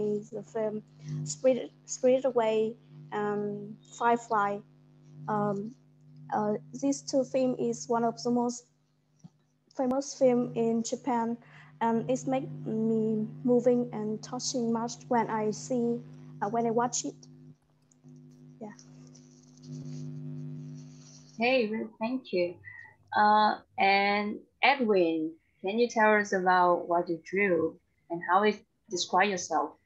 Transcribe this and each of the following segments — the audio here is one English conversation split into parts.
the film Spirit, Spirit Away and Firefly. Um, uh, these two films is one of the most famous film in Japan and it's make me moving and touching much when I see, uh, when I watch it. Yeah. Hey, thank you. Uh, and Edwin, can you tell us about what you drew and how it describe yourself?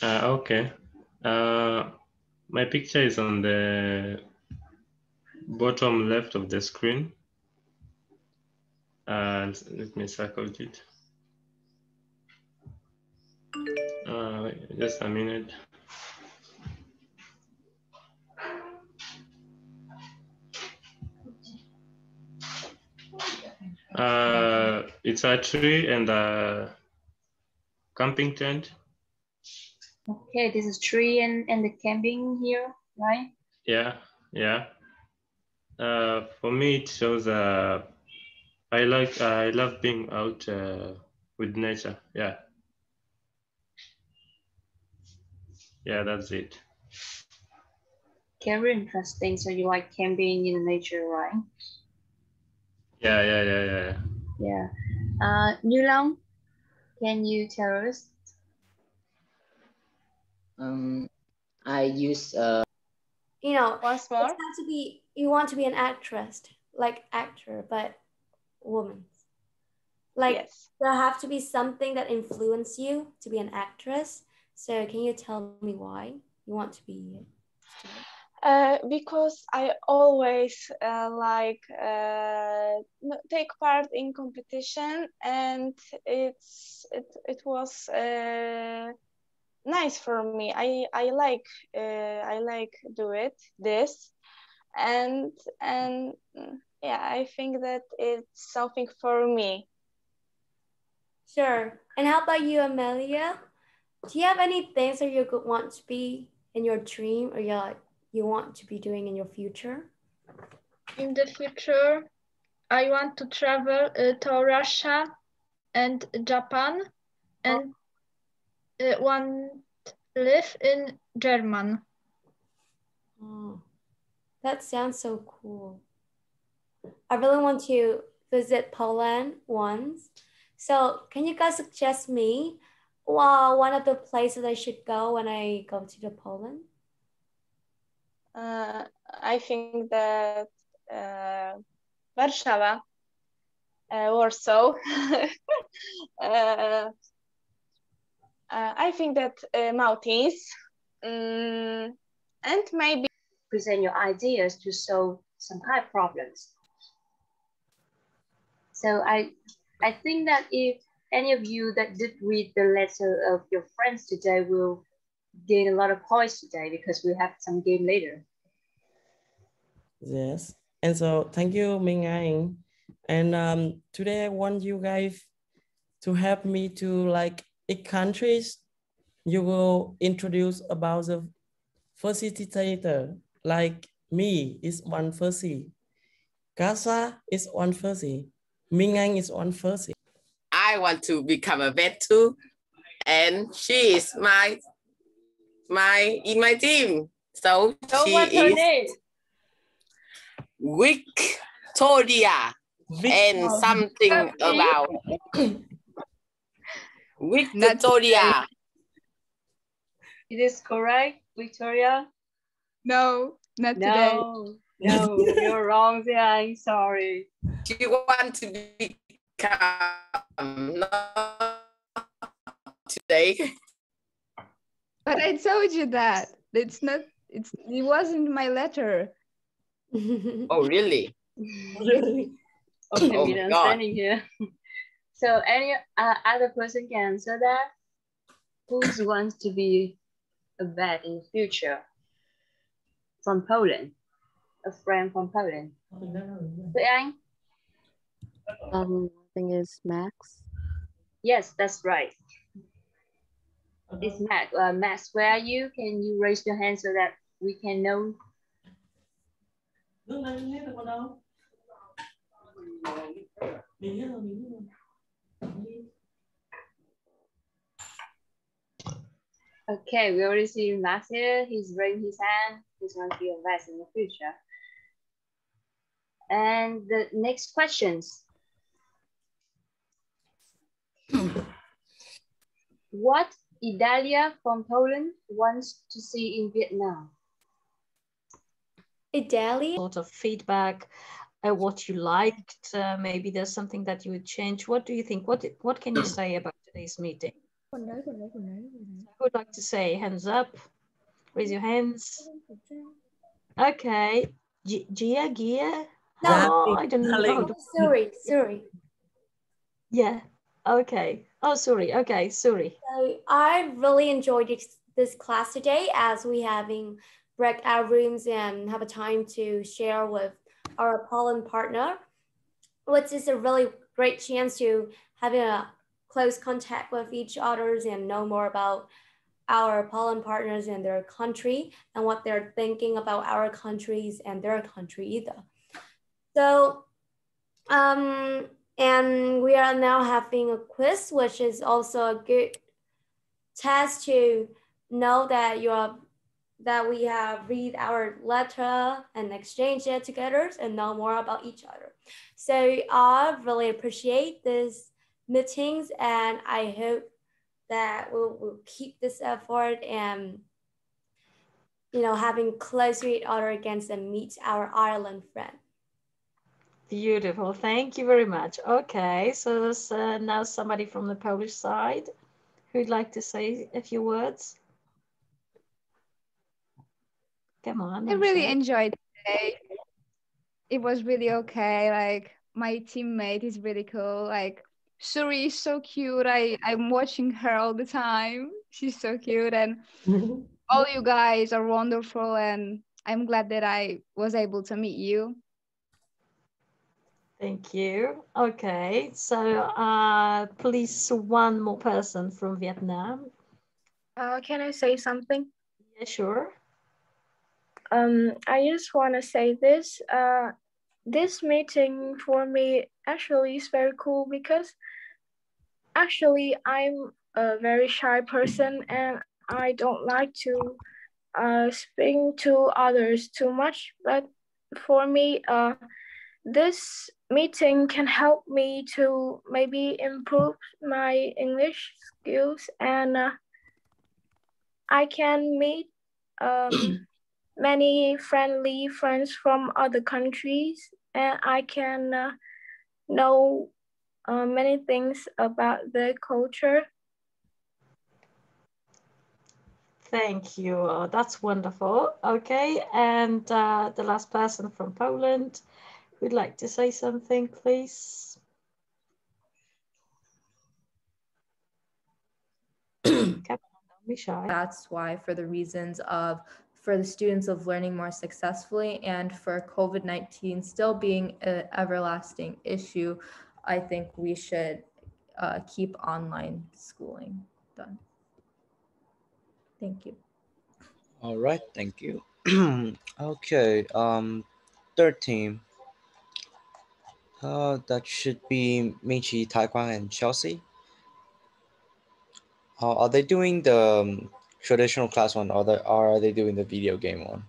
Uh, okay. Uh, my picture is on the bottom left of the screen. Uh, let me circle it. Uh, just a minute. Uh, it's a tree and a camping tent. Okay, this is tree and, and the camping here, right? Yeah, yeah. Uh, for me, it shows uh, I like I love being out uh, with nature. Yeah. Yeah, that's it. Very interesting. So you like camping in nature, right? Yeah, yeah, yeah, yeah. Yeah. Uh, Như Long, can you tell us? Um, I use uh. You know, once more. It's to be you want to be an actress, like actor, but woman. Like yes. there have to be something that influence you to be an actress. So can you tell me why you want to be? Uh, because I always uh, like uh, take part in competition, and it's it it was uh, nice for me. I I like uh, I like do it this, and and yeah, I think that it's something for me. Sure. And how about you, Amelia? Do you have any things that you could want to be in your dream or you you want to be doing in your future? In the future, I want to travel uh, to Russia and Japan and uh, want live in German. Oh, that sounds so cool. I really want to visit Poland once. So can you guys suggest me well, one of the places I should go when I go to the Poland? Uh, I think that uh, Warszawa, uh, Warsaw. uh, I think that uh, mountains um, and maybe present your ideas to solve some kind of problems. So I, I think that if any of you that did read the letter of your friends today will gain a lot of points today because we have some game later. Yes. And so thank you, Minh Anh. And um, today I want you guys to help me to like eight countries. You will introduce about the facilitator. Like me is one first. Casa is one first. Minh Anh is one first. I want to become a vet too. And she is my my in my team. So so she what's her name? Victoria. And something about Victoria. It is correct, Victoria? No, not no, today. No, you're wrong, I'm sorry. Do you want to become not today? But I told you that. It's not, it's, it wasn't my letter. oh, really? really? Okay, Oh we my are God. standing here. So any uh, other person can answer that? Who wants to be a vet in the future? From Poland. A friend from Poland. Tuệ Anh? Um, I think it's Max. Yes, that's right. It's Max. Uh, Max, where are you? Can you raise your hand so that we can know? Okay, we already see Matthew. He's raising his hand. He's going to be a vet in the future. And the next questions. what Idalia from Poland wants to see in Vietnam? Idalia? Sort of feedback, uh, what you liked. Uh, maybe there's something that you would change. What do you think? What What can you say about today's meeting? Who would like to say? Hands up. Raise your hands. Okay. G Gia, Gia? No, I don't know. how Sorry, sorry. Yeah. Okay. Oh, sorry. Okay, sorry. So I really enjoyed this, this class today as we having breakout rooms and have a time to share with our Poland partner, which is a really great chance to having a close contact with each others and know more about our Poland partners and their country and what they're thinking about our countries and their country either. So, um, and we are now having a quiz, which is also a good test to know that you are that we have read our letter and exchange it together and know more about each other. So I really appreciate these meetings and I hope that we'll, keep this effort and you know having close with each other against and meet our Ireland friend. Beautiful. Thank you very much. Okay, so uh, now somebody from the Polish side who'd like to say a few words. Come on. I really Michelle. enjoyed today. It was really okay. Like my teammate is really cool. Like Suri is so cute. I I'm watching her all the time. She's so cute, and all you guys are wonderful. And I'm glad that I was able to meet you. Thank you. Okay, so uh, please one more person from Vietnam. Uh, can I say something? Yeah, sure. Um, I just want to say this. Uh, this meeting for me actually is very cool because actually I'm a very shy person and I don't like to uh, speak to others too much. But for me, uh, this meeting can help me to maybe improve my English skills and uh, I can meet um, many friendly friends from other countries and I can uh, know uh, many things about their culture. Thank you. Uh, that's wonderful. Okay, and uh, the last person from Poland would like to say something, please. Don't be shy. That's why, for the reasons of for the students of learning more successfully and for COVID 19 still being an everlasting issue, I think we should uh, keep online schooling done. Thank you. All right, thank you. okay, um, third team. Uh, that should be Michi, Taekwon, and Chelsea. Uh, are they doing the um, traditional class one, or, the, or are they doing the video game one?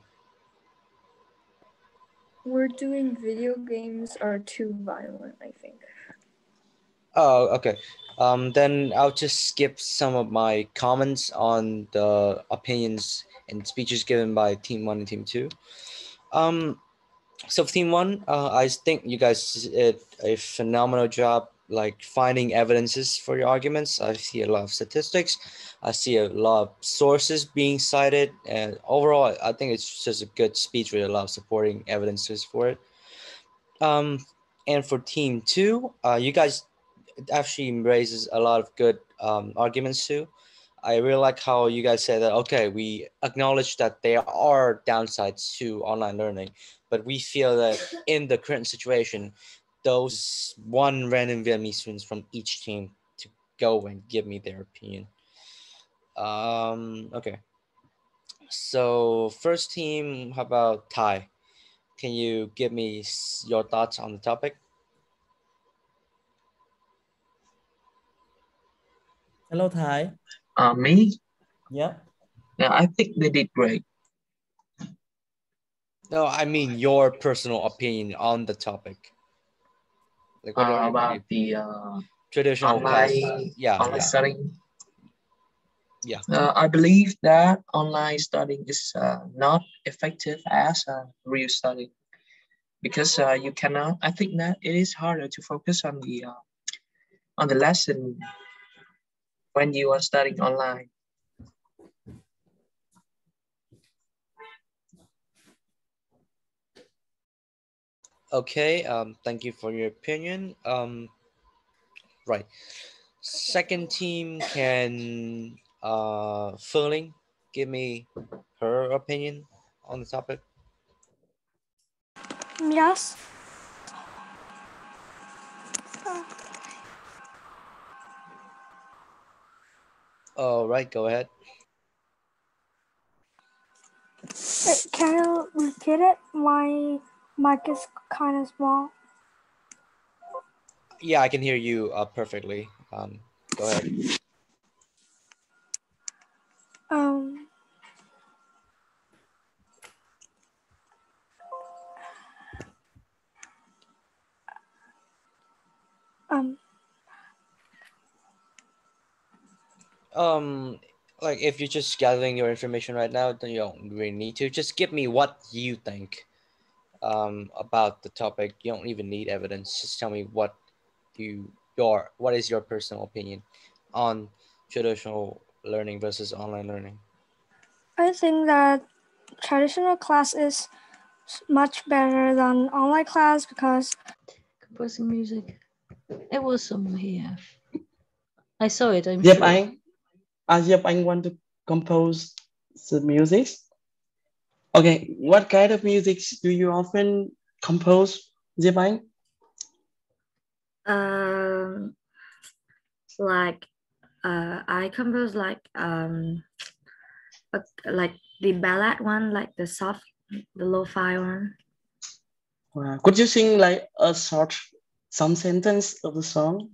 We're doing video games are too violent, I think. Oh, okay. Um, then I'll just skip some of my comments on the opinions and speeches given by Team One and Team Two. Um, so Team One, uh, I think you guys did a phenomenal job, like finding evidences for your arguments. I see a lot of statistics. I see a lot of sources being cited, and overall, I think it's just a good speech with a lot of supporting evidences for it. Um, and for Team Two, uh, you guys actually raises a lot of good um, arguments too. I really like how you guys say that, okay, we acknowledge that there are downsides to online learning, but we feel that in the current situation, those one random Vietnamese students from each team to go and give me their opinion. Um, okay. So first team, how about Ty? Can you give me your thoughts on the topic? Hello, Thai. Uh, me? Yeah. Yeah, I think they did great. No, I mean your personal opinion on the topic. Like what Uh, are you- about the uh, traditional class. Yeah, online yeah. studying. Yeah. Uh, I believe that online studying is uh, not effective as a real study because uh, you cannot. I think that it is harder to focus on the uh, on the lesson when you are studying online. Okay, um, thank you for your opinion. Um, right. Second team can uh Ferling give me her opinion on the topic. Yes. All right, go ahead. Uh, Can you repeat it? My mic is kind of small. Yeah, I can hear you uh, perfectly. Um, go ahead. Um. Um. Um, like if you're just gathering your information right now, then you don't really need to. Just give me what you think um about the topic. You don't even need evidence. Just tell me what you your what is your personal opinion on traditional learning versus online learning. I think that traditional class is much better than online class because Composing music. It was somewhere here. I saw it. I'm Diệp sure. Anh. Ah, Diệp Anh want to compose the music. Okay, what kind of music do you often compose, Diệp um like uh i compose like um like the ballad one like the soft the lo-fi one. Uh, could you sing like a short some sentence of the song?